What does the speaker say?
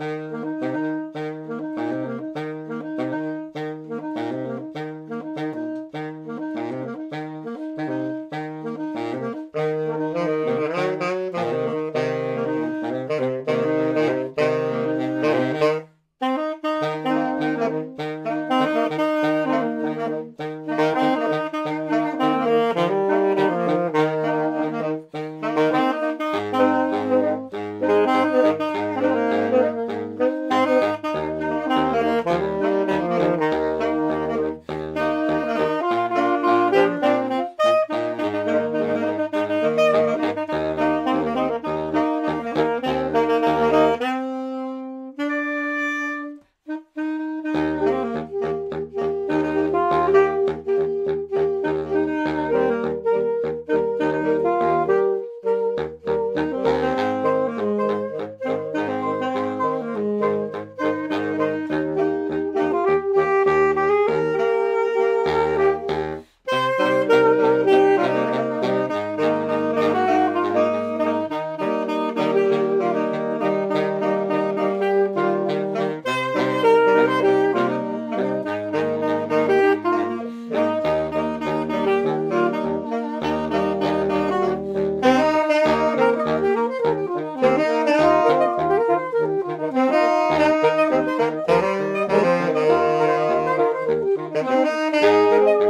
Música Música